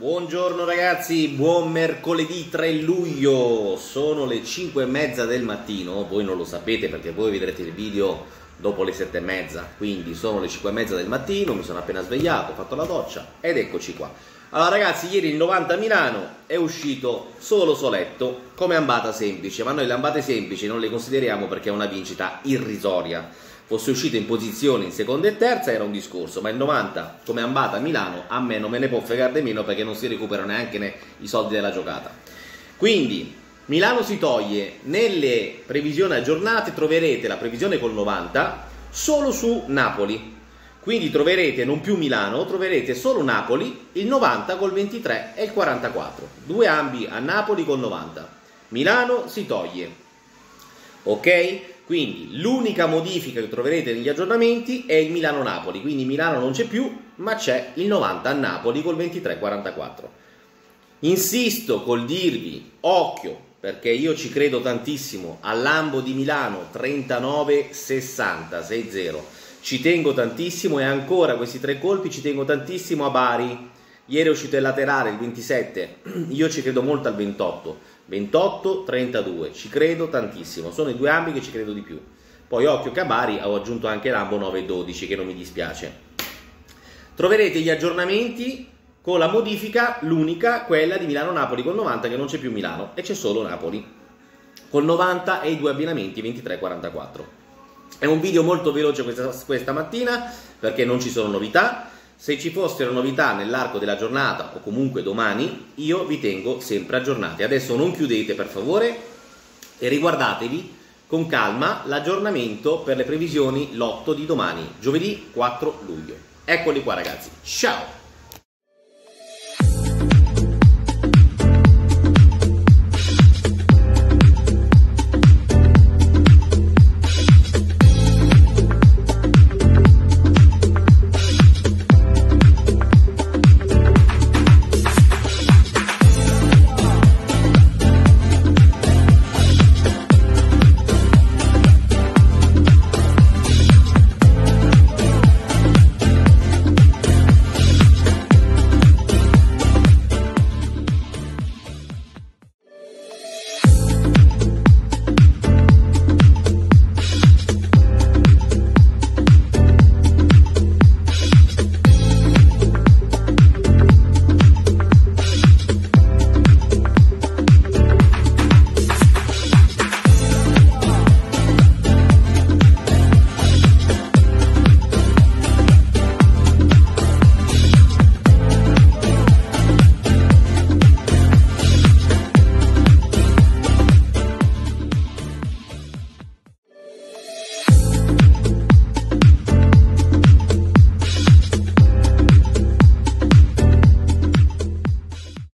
Buongiorno ragazzi, buon mercoledì 3 luglio, sono le 5 e mezza del mattino, voi non lo sapete perché voi vedrete il video dopo le 7 e mezza, quindi sono le 5 e mezza del mattino, mi sono appena svegliato, ho fatto la doccia ed eccoci qua. Allora ragazzi, ieri il 90 a Milano è uscito solo soletto come ambata semplice, ma noi le ambate semplici non le consideriamo perché è una vincita irrisoria fosse uscito in posizione in seconda e terza era un discorso, ma il 90 come ambata a Milano a me non me ne può fregare di meno perché non si recuperano neanche ne, i soldi della giocata. Quindi Milano si toglie, nelle previsioni aggiornate troverete la previsione col 90 solo su Napoli. Quindi troverete non più Milano, troverete solo Napoli, il 90 col 23 e il 44. Due ambi a Napoli col 90. Milano si toglie. Ok? Quindi l'unica modifica che troverete negli aggiornamenti è il Milano-Napoli, quindi Milano non c'è più, ma c'è il 90 a Napoli col 23-44. Insisto col dirvi, occhio, perché io ci credo tantissimo, all'Ambo di Milano 39-60, 6-0. Ci tengo tantissimo e ancora questi tre colpi ci tengo tantissimo a Bari. Ieri è uscito il laterale, il 27, io ci credo molto al 28 28-32, ci credo tantissimo, sono i due ambi che ci credo di più. Poi occhio che a Bari ho aggiunto anche Rambo 9-12 che non mi dispiace. Troverete gli aggiornamenti con la modifica, l'unica, quella di Milano-Napoli con 90 che non c'è più Milano e c'è solo Napoli. Con 90 e i due abbinamenti 23-44. È un video molto veloce questa, questa mattina perché non ci sono novità se ci fossero novità nell'arco della giornata o comunque domani, io vi tengo sempre aggiornati. Adesso non chiudete per favore e riguardatevi con calma l'aggiornamento per le previsioni lotto di domani, giovedì 4 luglio. Eccoli qua ragazzi, ciao!